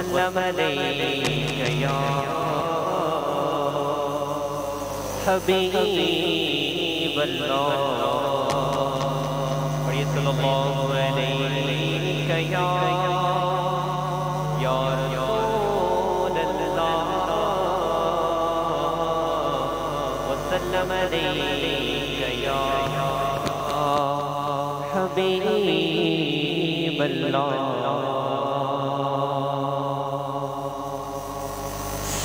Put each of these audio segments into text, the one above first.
وسلم علیک یا حبیب اللہ اور یہ صلی اللہ علیک یا یا رسول اللہ علیک یا حبیب اللہ۔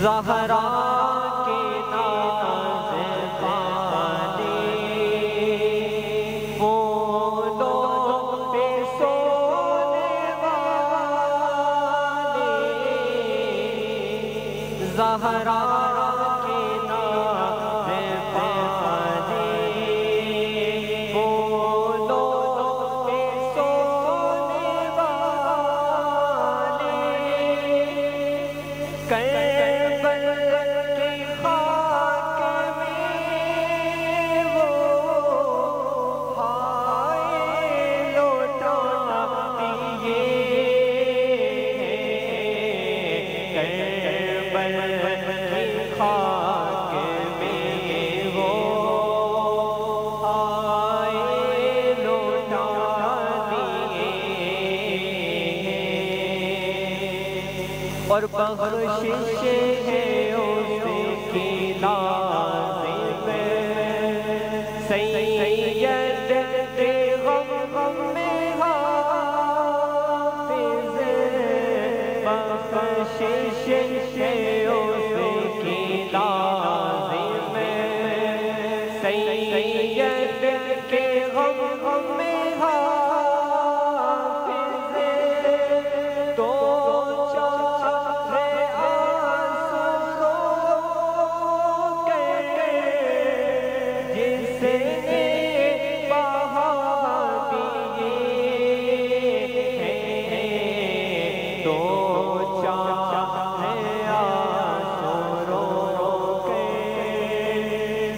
زہرا کے ناز پانی پھولوں پہ سونے والی۔ زہرا کے پانی پھولوں پہ کئی اور بخشش ہے اس کی